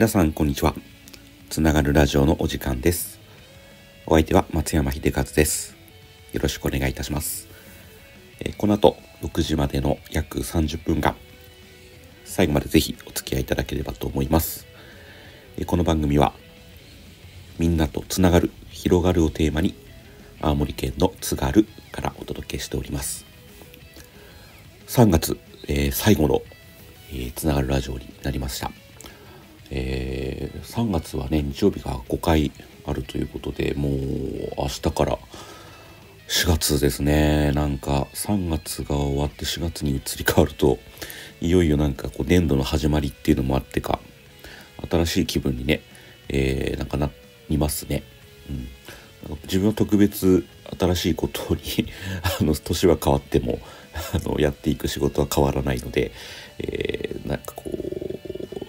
皆さんこんにちは。つながるラジオのお時間です。お相手は松山秀和です。よろしくお願いいたします。えーこの後6時までの約30分間最後までぜひお付き合いいただければと思います。えーこの番組はみんなとつながる広がるをテーマに青森県の津軽からお届けしております。3月、えー最後の、えーつながるラジオになりました。えー3月はね日曜日が5回あるということでもう明日から4月ですねなんか3月が終わって4月に移り変わるといよいよなんかこう年度の始まりっていうのもあってか新しい気分にね、えーなんかなりますね。うん自分は特別新しいことに あの年は変わってもあのやっていく仕事は変わらないので、えーなんかこう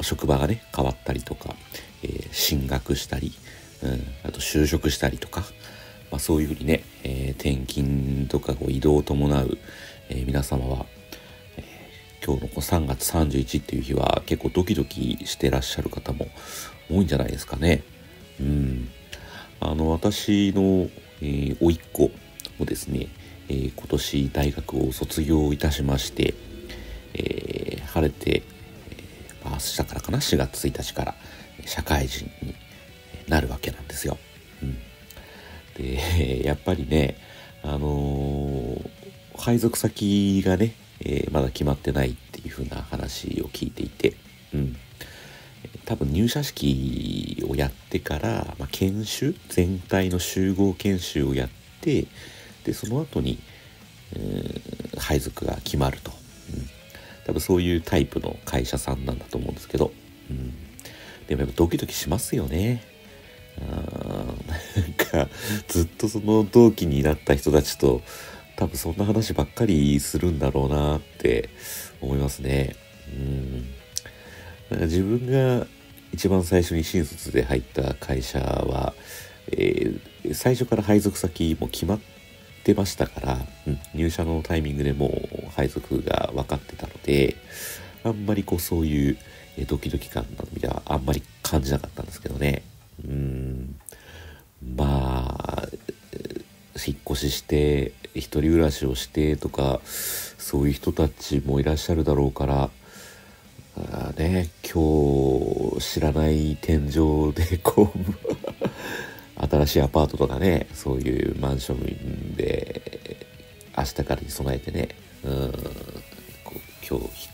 職場がね変わったりとか、えー進学したり、うん、あと就職したりとか、まあ、そういうふうにね、えー転勤とかこう移動を伴う、えー皆様は、えー今日のこの3月31っていう日は結構ドキドキしてらっしゃる方も多いんじゃないですかね。うんあの私の、えー、甥っ子もですね、えー今年大学を卒業いたしまして、えー晴れて、明日からかな？4月1日から社会人になるわけなんですよ。うん、で やっぱりねあのー配属先がね、えーまだ決まってないっていう風な話を聞いていて、うん、多分入社式をやってから、まあ、研修？全体の集合研修をやってでその後に、えー配属が決まると、多分そういうタイプの会社さんなんだと思うんですけど、うん、でもやっぱドキドキしますよね。なんかずっとその同期になった人たちと多分そんな話ばっかりするんだろうなって思いますね。うんなんか自分が一番最初に新卒で入った会社は、えー最初から配属先も決まってましたから、うん入社のタイミングでもう配属が分かってたのであんまりこうそういうドキドキ感などはあんまり感じなかったんですけどね。うんまあ引っ越しして一人暮らしをしてとかそういう人たちもいらっしゃるだろうからあね今日知らない天井でこう新しいアパートとかねそういうマンションで明日からに備えてねうん今日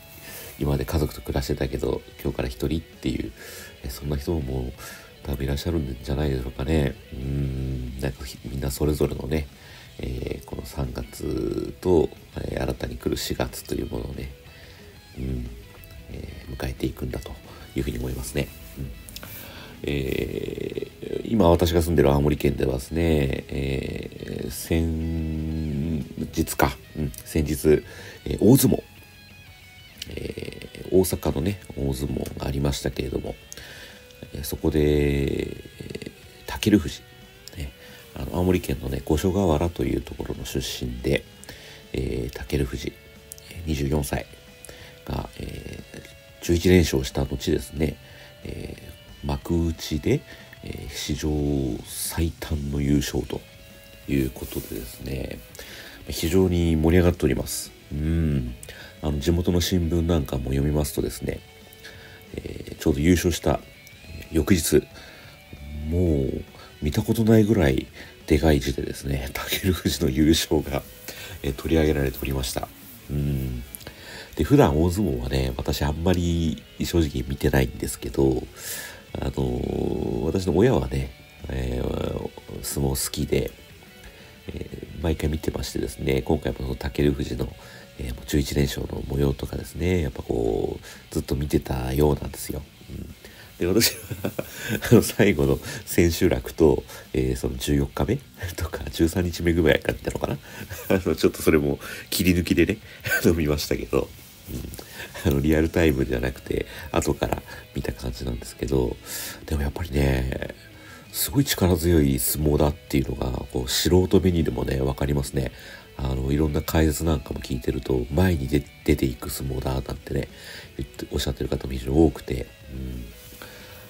今まで家族と暮らしてたけど今日から一人っていうそんな人も多分いらっしゃるんじゃないでしょうかねうんなんかみんなそれぞれのね、えーこの3月と、えー新たに来る4月というものをね、うんえー迎えていくんだというふうに思いますね。うんえ今私が住んでる青森県ではですね、えー先日か、うん、先日、えー大相撲、えー大阪のね大相撲がありましたけれども、えそこで、えー、武富士、ね、あの青森県のね五所川原というところの出身で、えー、武富士24歳が、えー11連勝した後ですね、え幕内で、史上最短の優勝ということでですね非常に盛り上がっております。うん。あの地元の新聞なんかも読みますとですね、えーちょうど優勝した翌日もう見たことないぐらいでかい字でですね武富士の優勝が、えー取り上げられておりました。うん。で普段大相撲はね私あんまり正直見てないんですけどあの私の親はね、えー相撲好きで、えー毎回見てましてですね今回もその武富士の、えーもう11連勝の模様とかですねやっぱこうずっと見てたようなんですよ。うん。で私は あの最後の千秋楽と、えーその14日目とか13日目ぐらいから見たのかな。あのちょっとそれも切り抜きでね見ましたけど、うん、あのリアルタイムじゃなくて後から見た感じなんですけどでもやっぱりねすごい力強い相撲だっていうのがこう素人目にでもね分かりますね。あのいろんな解説なんかも聞いてると前に出ていく相撲だなんてねおっしゃってる方も非常に多くて、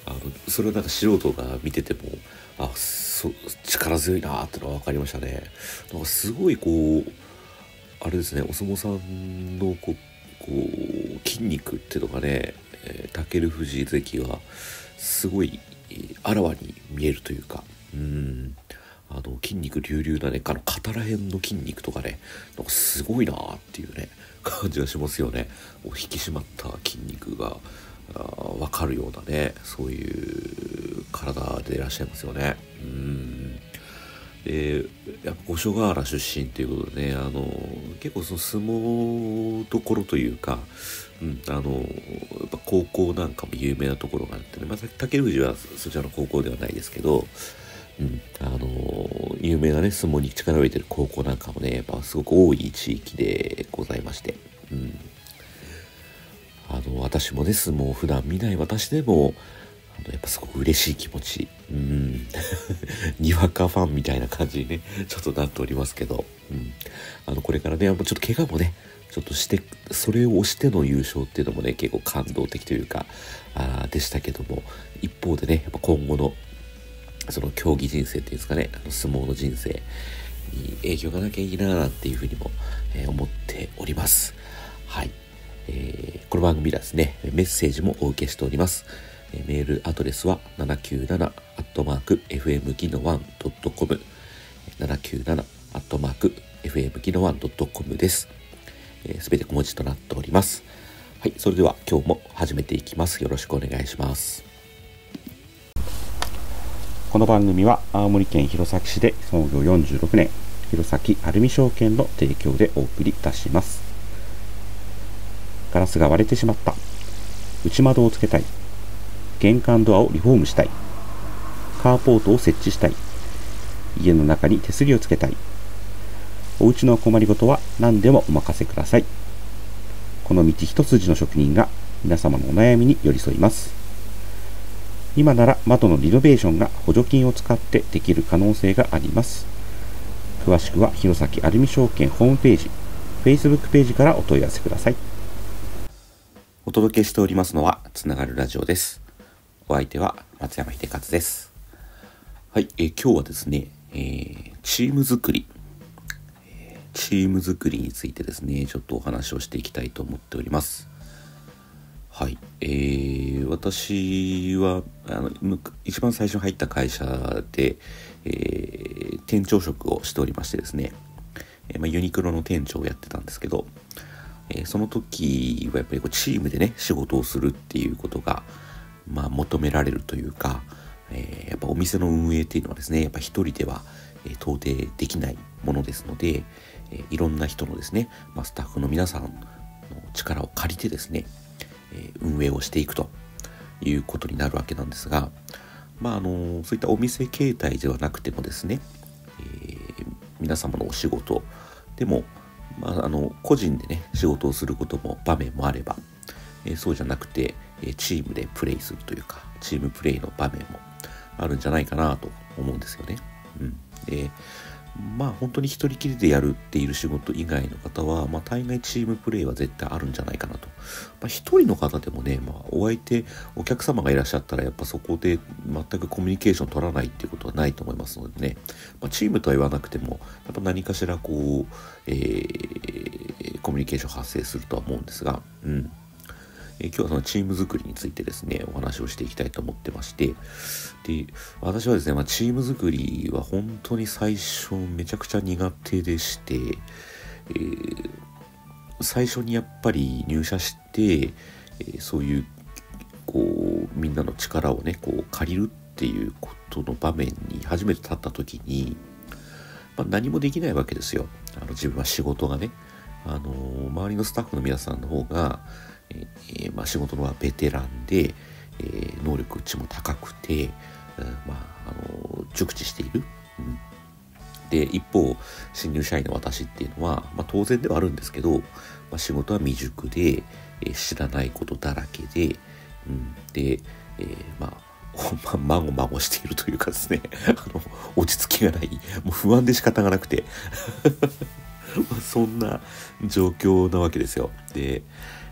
うん、あのそれをなんか素人が見ててもあそ力強いなってのは分かりましたね。なんかすごいこうあれですねお相撲さんのこうう筋肉っていうのがね、えー、武富士関はすごいあらわに見えるというかうんあの筋肉隆々なねあの肩ら辺の筋肉とかねなんかすごいなっていうね感じがしますよね。引き締まった筋肉が分かるようなねそういう体でいらっしゃいますよね。うん。でやっぱ五所川原出身ということでねあの結構その相撲どころというか、うん、あのやっぱ高校なんかも有名なところがあってね、まあ、竹富士はそちらの高校ではないですけど、うん、あの有名なね相撲に力を入れてる高校なんかもねやっぱすごく多い地域でございまして、うん、あの私もね相撲を普段見ない私でもあのやっぱすごく嬉しい気持ち。うん。にわかファンみたいな感じにねちょっとなっておりますけど、うん、あのこれからねちょっと怪我もねちょっとしてそれを押しての優勝っていうのもね結構感動的というかあでしたけども。一方でねやっぱ今後のその競技人生っていうんですかねあの相撲の人生に影響がなきゃいいななんていうふうにも、えー、思っております。はい、えー、この番組ではですねメッセージもお受けしております。メールアドレスは797アットマーク FM ギノワンドットコム797アットマーク FM ギノワンドットコムです。す、べ、て小文字となっております。はい、それでは今日も始めていきます。よろしくお願いします。この番組は青森県弘前市で創業46年、弘前アルミ証券の提供でお送りいたします。ガラスが割れてしまった。内窓をつけたい。玄関ドアをリフォームしたい。カーポートを設置したい。家の中に手すりをつけたい。お家の困りごとは何でもお任せください。この道一筋の職人が皆様のお悩みに寄り添います。今なら窓のリノベーションが補助金を使ってできる可能性があります。詳しくは弘前アルミ証券ホームページ、Facebook ページからお問い合わせください。お届けしておりますのは、つながるラジオです。お相手は松山秀勝です。はい、えー、今日はですね、えー、チーム作り、えー、チーム作りについてですね、ちょっとお話をしていきたいと思っております。はい、えー、私はあの一番最初入った会社で、えー、店長職をしておりましてですね、えー、まあ、ユニクロの店長をやってたんですけど、えその時はやっぱりこうチームでね仕事をするっていうことが、まあ、求められるというか、えー、やっぱお店の運営っていうのはですねやっぱ一人では、えー、到底できないものですので、えー、いろんな人のですね、まあ、スタッフの皆さんの力を借りてですね、え運営をしていくということになるわけなんですが、まああのそういったお店形態ではなくてもですね、え皆様のお仕事でも、まあ、あの個人でね仕事をすることも場面もあれば、えそうじゃなくて、えチームでプレイするというかチームプレイの場面もあるんじゃないかなと思うんですよね。うん、でまあ本当に一人きりでやるっている仕事以外の方は、まあ大概チームプレイは絶対あるんじゃないかなと。まあ一人の方でもね、まあお相手、お客様がいらっしゃったらやっぱそこで全くコミュニケーション取らないっていうことはないと思いますのでね、まあチームとは言わなくても、やっぱ何かしらこう、えー、コミュニケーション発生するとは思うんですが、うん。え今日はそのチーム作りについてですね、お話をしていきたいと思ってまして、で、私はですね、まあ、チーム作りは本当に最初めちゃくちゃ苦手でして、えー、最初にやっぱり入社して、えー、そういう、こう、みんなの力をね、こう借りるっていうことの場面に初めて立った時に、まあ、何もできないわけですよ。あの自分は仕事がね。あの周りのスタッフの皆さんの方が、えー、まあ、仕事のはベテランで、えー、能力値も高くて、うん、まあ、あの熟知している、うん、で一方新入社員の私っていうのは、まあ、当然ではあるんですけど、まあ、仕事は未熟で、えー、知らないことだらけで、うん、で、えー、まあま、まごまごしているというかですね、あの、落ち着きがない、もう不安で仕方がなくて。そんな状況なわけですよ。で、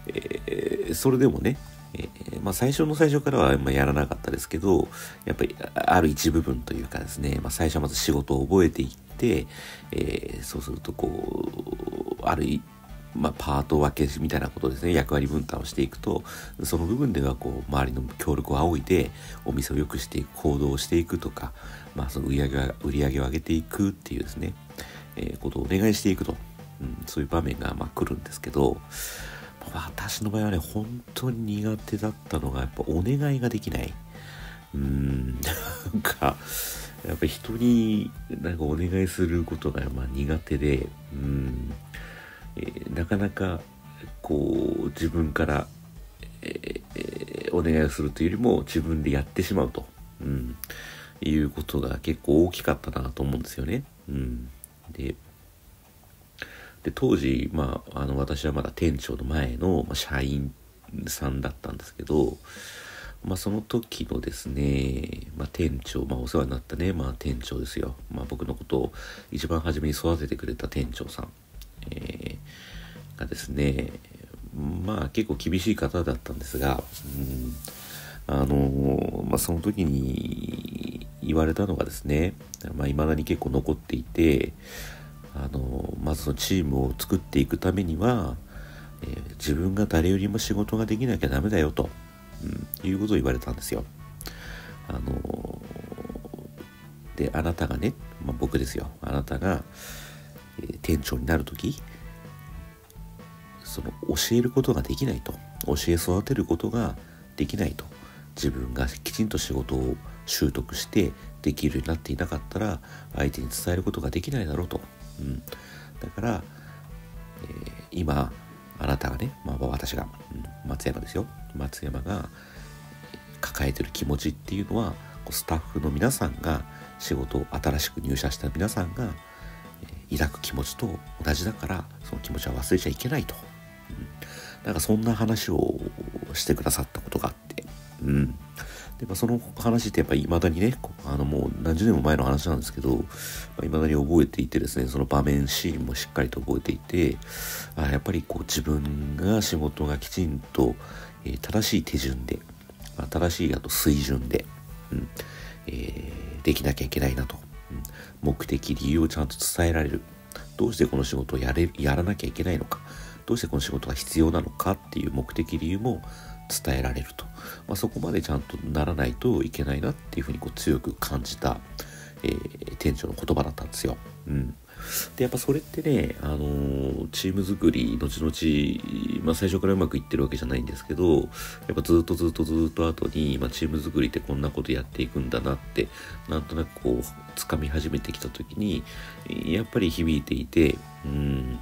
えー、それでもね、えー、まあ、最初の最初からはやらなかったですけど、やっぱりある一部分というかですね、まあ、最初はまず仕事を覚えていって、えー、そうするとこう、あるまあ、パート分けみたいなことですね役割分担をしていくとその部分ではこう周りの協力を仰いでお店を良くしていく行動をしていくとか、まあ、その売り上げ売上を上げていくっていうですね、えー、ことをお願いしていくと、うん、そういう場面がまあ来るんですけど、私の場合はね本当に苦手だったのがやっぱお願いができない。うーん なんかやっぱ人になんかお願いすることがま苦手でうんえー、なかなかこう自分から、えー、お願いをするというよりも自分でやってしまうと、うん、いうことが結構大きかったなと思うんですよね。うん、でで当時、まあ、あの私はまだ店長の前の、まあ、社員さんだったんですけど、まあ、その時のですね、まあ、店長、まあ、お世話になったね、まあ、店長ですよ、まあ、僕のことを一番初めに育ててくれた店長さんえー、がですねまあ結構厳しい方だったんですが、うん、あのまあ、その時に言われたのがですね、まあ、未だに結構残っていてあのまずのチームを作っていくためには、えー、自分が誰よりも仕事ができなきゃダメだよと、うん、いうことを言われたんですよ。あのであなたがね、まあ、僕ですよ。あなたが、え店長になる時その教えることができないと。教え育てることができないと。自分がきちんと仕事を習得してできるようになっていなかったら相手に伝えることができないだろうと、うん、だから、えー、今あなたがね、まあ、私が、うん、松山ですよ。松山が抱えてる気持ちっていうのはスタッフの皆さんが仕事を新しく入社した皆さんが抱く気持ちと同じだからその気持ちは忘れちゃいけないと、うん、なんかそんな話をしてくださったことがあって。うん。で、まあ、その話ってやっぱり未だにねあのもう何十年も前の話なんですけど、まあ、未だに覚えていてですねその場面シーンもしっかりと覚えていてあやっぱりこう自分が仕事がきちんと、えー、正しい手順で、まあ、正しいあと水準で、うんえー、できなきゃいけないなとうん目的理由をちゃんと伝えられる。どうしてこの仕事をやれやらなきゃいけないのか。どうしてこの仕事が必要なのかっていう目的理由も伝えられると、まあ、そこまでちゃんとならないといけないなっていうふうにこう強く感じた、えー、店長の言葉だったんですよ。うん、でやっぱそれってね、あのー、チーム作り後々、まあ、最初からうまくいってるわけじゃないんですけどやっぱずっとずっとずっと後に、まあ、チーム作りってこんなことやっていくんだなってなんとなくこう掴み始めてきた時にやっぱり響いていてうん。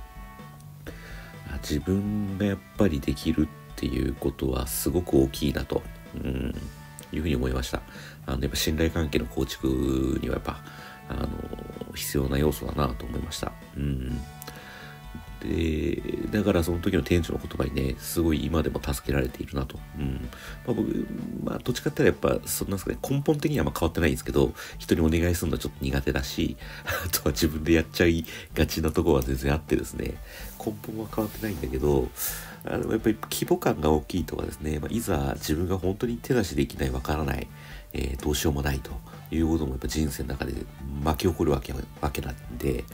自分がやっぱりできるってていうことはすごく大きいなと、うん、いうふうに思いました。あのやっぱ信頼関係の構築にはやっぱあの必要な要素だなと思いました。うんでだからその時の店長の言葉にねすごい今でも助けられているなと、うん。まあ、僕まあどっちかって言ったらやっぱそんなんすかね根本的にはま変わってないんですけど人にお願いするのはちょっと苦手だし あとは自分でやっちゃいがちなところは全然あってですね。根本は変わってないんだけどあのやっぱり規模感が大きいとかですね、まあ、いざ自分が本当に手出しできないわからない、えー、どうしようもないということもやっぱ人生の中で巻き起こるわけわけなんで、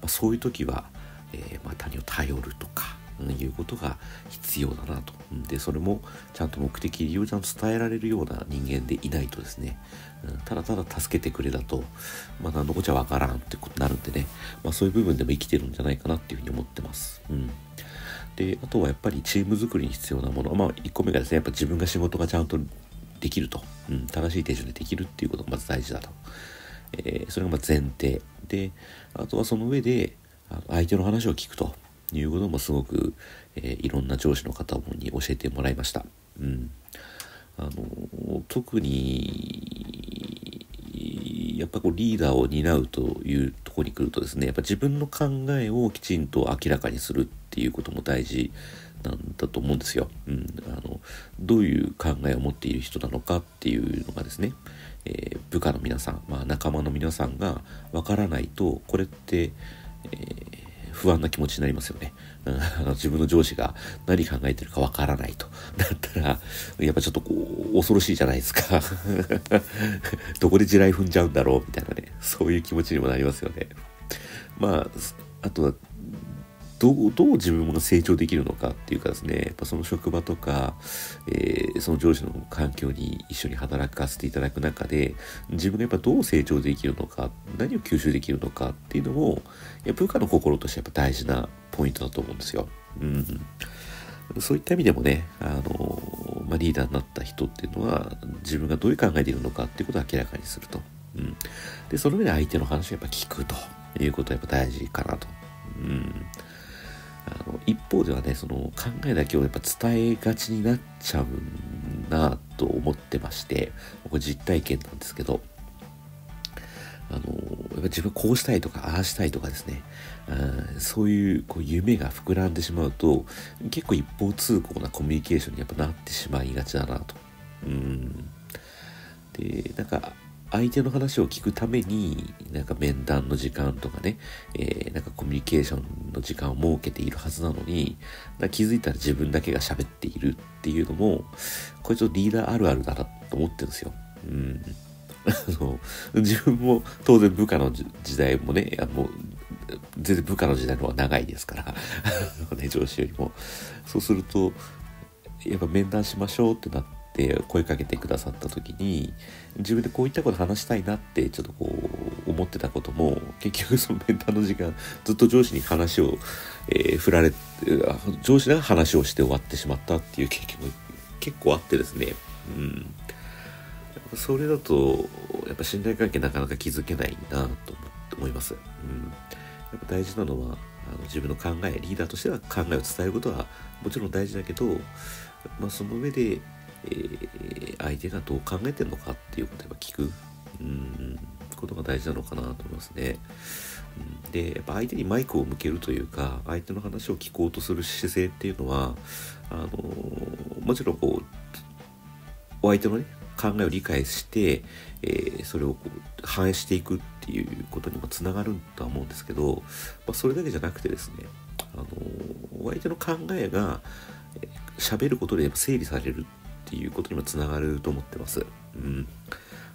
まあ、そういう時は、えー、まあ、他人を頼るとか、うん、いうことが必要だなと。で、それもちゃんと目的理由をちゃんと伝えられるような人間でいないとですね、うん、ただただ助けてくれだと、まあ、何のこっちゃわからんってことになるんでね、まあ、そういう部分でも生きてるんじゃないかなっていうふうに思ってます。うん。であとはやっぱりチーム作りに必要なもの。まあ1個目がですねやっぱ自分が仕事がちゃんとできると、うん、正しい手順でできるっていうことがまず大事だと、えー、それがま前提。であとはその上で相手の話を聞くということもすごく、えー、いろんな上司の方に教えてもらいました、うん、あの特にやっぱこうリーダーを担うというとこに来るとですねやっぱ自分の考えをきちんと明らかにするっていうことも大事なんだと思うんですよ。うん、あのどういう考えを持っている人なのかっていうのがですね、えー、部下の皆さん、まあ、仲間の皆さんがわからないとこれって、えー、不安な気持ちになりますよね。うん、あの自分の上司が何考えてるかわからないと。だったら、やっぱちょっとこう、恐ろしいじゃないですか。どこで地雷踏んじゃうんだろうみたいなね、そういう気持ちにもなりますよね。まあ、あとは、どうどう自分が成長できるのかっていうかですねやっぱその職場とか、えー、その上司の環境に一緒に働かせていただく中で自分がやっぱどう成長できるのか何を吸収できるのかっていうのもやっぱ部下の心としてやっぱ大事なポイントだと思うんですよ。うんそういった意味でもね、あのまあ、リーダーになった人っていうのは自分がどういう考えでいるのかっていうことを明らかにすると。うん、でその上で相手の話をやっぱ聞くということはやっぱ大事かなと。うんあの一方ではねその考えだけをやっぱ伝えがちになっちゃうなと思ってましてこれ実体験なんですけどあのやっぱ自分こうしたいとかああしたいとかですねあそういうこう夢が膨らんでしまうと結構一方通行なコミュニケーションにやっぱなってしまいがちだなと。うんでなんか相手の話を聞くために、なんか面談の時間とかね、えー、なんかコミュニケーションの時間を設けているはずなのに、気づいたら自分だけが喋っているっていうのも、これちょっとリーダーあるあるだなと思ってるんですよ。うん。あの、自分も当然部下の時代もね、あの全然部下の時代の方が長いですから、ね、上司よりも。そうすると、やっぱ面談しましょうってなって、って声かけてくださった時に自分でこういったこと話したいなってちょっとこう思ってたことも結局そのメンターの時間ずっと上司に話を、えー、振られ上司が話をして終わってしまったっていう経験も結構あってですね。うん。それだとやっぱ信頼関係なかなか築けないなと思います、うん、やっぱ大事なのはあの自分の考えリーダーとしては考えを伝えることはもちろん大事だけど、まあ、その上でえー、相手がどう考えてるのかっていうことを聞く、うん、ことが大事なのかなと思いますね。うん、で、やっぱ相手にマイクを向けるというか、相手の話を聞こうとする姿勢っていうのは、あのもちろんこう、お相手のね、考えを理解して、えー、それをこう反映していくっていうことにもつながるとは思うんですけど、まあ、それだけじゃなくてですね、あのお相手の考えが喋ることで整理されるっていうことにもつながると思ってます。うん。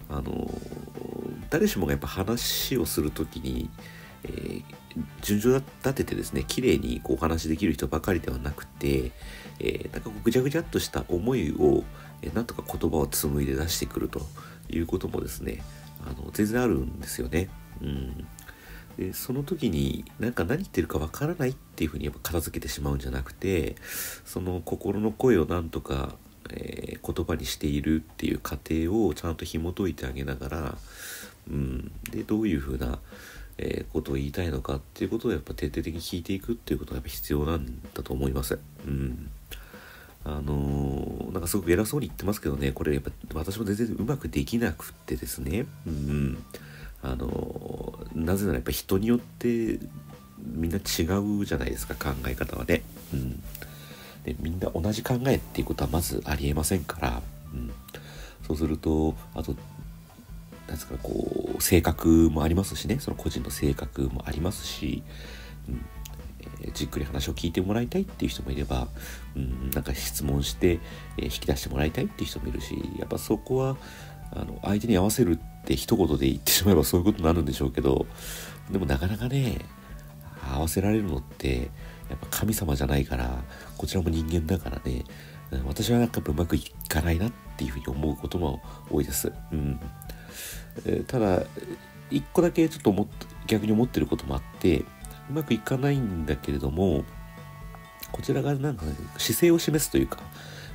あの、誰しもがやっぱ話をする時に、えー、順序立ててですね、綺麗にこうお話しできる人ばかりではなくて、えー、なんかこうぐちゃぐちゃっとした思いを、えー、なんとか言葉を紡いで出してくるということもですね、あの全然あるんですよね。うん。でその時になんか何言ってるかわからないっていうふうにやっぱ片付けてしまうんじゃなくてその心の声をなんとかえー、言葉にしているっていう過程をちゃんと紐解いてあげながら、うん、でどういうふうな、えー、ことを言いたいのかっていうことをやっぱ徹底的に聞いていくっていうことがやっぱ必要なんだと思います。うんあのー、なんかすごく偉そうに言ってますけどね、これやっぱ私も全然うまくできなくってですね、うん、あのー、なぜならやっぱ人によってみんな違うじゃないですか、考え方はね。うんでみんな同じ考えっていうことはまずありえませんから、うん、そうするとあとなんですかこう性格もありますしね。その個人の性格もありますし、うん。え、じっくり話を聞いてもらいたいっていう人もいれば、うん、なんか質問して、えー、引き出してもらいたいっていう人もいるしやっぱそこはあの相手に合わせるって一言で言ってしまえば そういうことになるんでしょうけどでもなかなかね合わせられるのってやっぱ神様じゃないから、こちらも人間だからね、私はなんかうまくいかないなっていうふうに思うことも多いです。うん。えただ、一個だけちょっと思っ逆に思ってることもあって、うまくいかないんだけれども、こちらがなんか、姿勢を示すというか、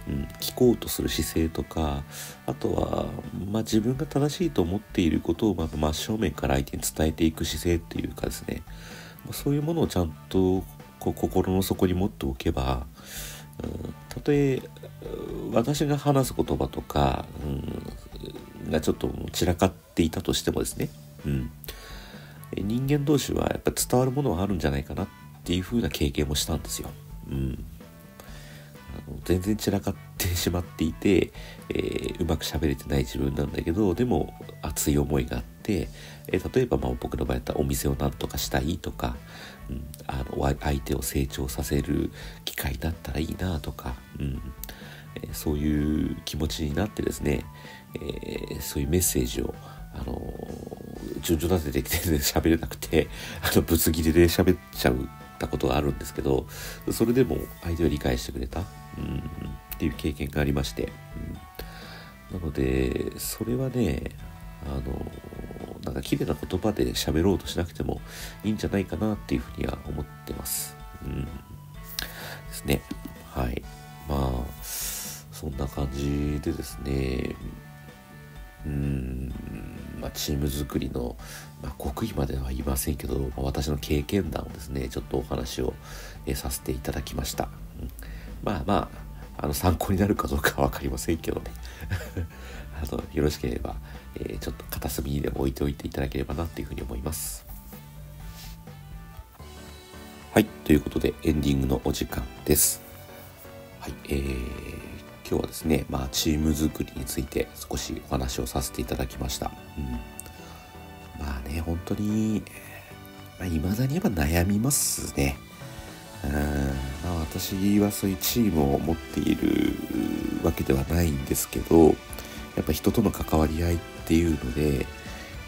うん、聞こうとする姿勢とかあとは、まあ、自分が正しいと思っていることを、まあ、真正面から相手に伝えていく姿勢っていうかですね、そういうものをちゃんとこう心の底に持っておけば、うん、たとえ私が話す言葉とか、うん、がちょっと散らかっていたとしてもですね、うん、人間同士はやっぱ伝わるものはあるんじゃないかなっていう風な経験もしたんですよ。うん全然散らかってしまっていて、えー、うまく喋れてない自分なんだけどでも熱い思いがあってて、え例えばまあ僕の場合だったらお店をなんとかしたいとか、うん、あの相手を成長させる機会だったらいいなとか、うんえそういう気持ちになってですね、え、そういうメッセージをあの順序立ててきて 喋れなくてあのぶつ切りで喋っちゃうたことがあるんですけどそれでも相手を理解してくれた、うん、っていう経験がありまして、うん、なのでそれはねあのなんか綺麗な言葉で喋ろうとしなくてもいいんじゃないかなっていうふうには思ってます。うん、ですね。はい。まあそんな感じでですね。うん。まあ、チーム作りの、まあ、国威までは言いませんけど、まあ、私の経験談をですね。ちょっとお話を、えさせていただきました、うん、まあまああの参考になるかどうかは分かりませんけどね。あのよろしければ、え、ちょっと片隅にでも置いておいていただければなっていうふうに思いますはいということでエンディングのお時間ですはいえー今日はですね、まあ、チーム作りについて少しお話をさせていただきました。うん、まあね、本当に、まあ、未だにやっぱ悩みますね。うんまあ、私はそういうチームを持っているわけではないんですけど、やっぱ人との関わり合いっていうので、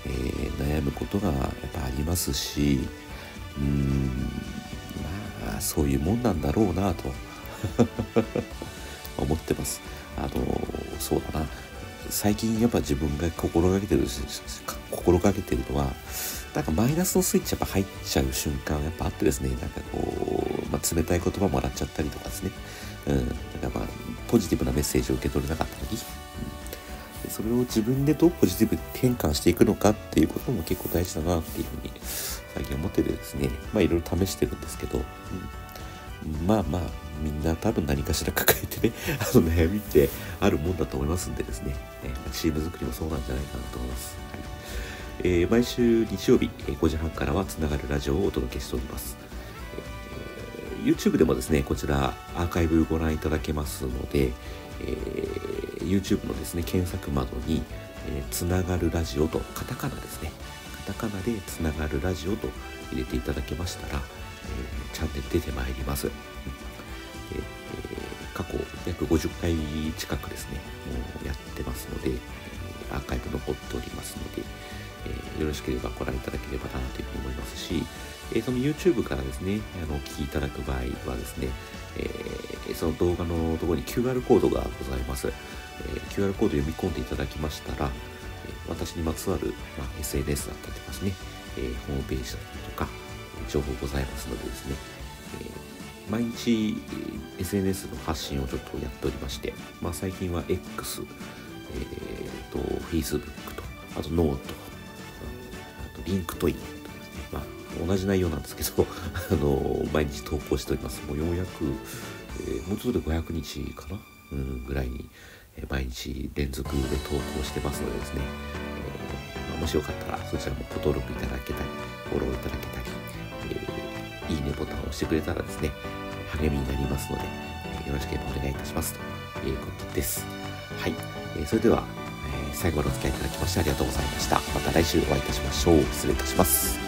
えー、悩むことがやっぱありますし、うん、まあ、そういうもんなんだろうなと。思ってます。あのそうだな最近やっぱ自分が心がけてる心がけてるのはなんかマイナスのスイッチやっぱ入っちゃう瞬間やっぱあってですねなんかこう、まあ、冷たい言葉もらっちゃったりとかですねうんなんかまあポジティブなメッセージを受け取れなかった時、それを自分でどうポジティブに転換していくのかっていうことも結構大事だなっていうふうに最近思っててですね。まあいろいろ試してるんですけど、うん、まあまあみんな多分何かしら抱えてね、あの悩みってあるもんだと思いますんでですね、えチーム作りもそうなんじゃないかなと思います。はい。えー、毎週日曜日え5時半からはつながるラジオをお届けしております。YouTube でもですね、こちらアーカイブご覧いただけますので、えー、YouTube のですね、検索窓に、えつながるラジオと、カタカナですね、カタカナでつながるラジオと入れていただけましたら、えチャンネル出てまいります。えー、過去約50回近くですね、もうやってますので、アーカイブ残っておりますので、え、よろしければご覧いただければなというふうに思いますし、えー、その YouTube からですね、あの、お聞きいただく場合はですね、えー、その動画のところに QR コードがございます。え QR コード読み込んでいただきましたら、え私にまつわる、まあ、SNS だったりとかですね、えホームページだったりとか、情報ございますのでですね、え毎日 SNS の発信をちょっとやっておりまして、まあ、最近は X、えーと、Facebook と、あと note、あと LinkedIn、同じ内容なんですけど、あの毎日投稿しております。もうようやく、えー、もうちょっとで500日かな、うん、ぐらいに、え、毎日連続で投稿してますのでですね、えーま、もしよかったらそちらもご登録いただけたり、フォローいただけたり、えー、いいねボタンを押してくれたらですね、励みになりますので、えよろしければお願いいたしますということです。はい。えそれでは、え最後までお付き合いいただきましてありがとうございました。また来週お会いいたしましょう。失礼いたします。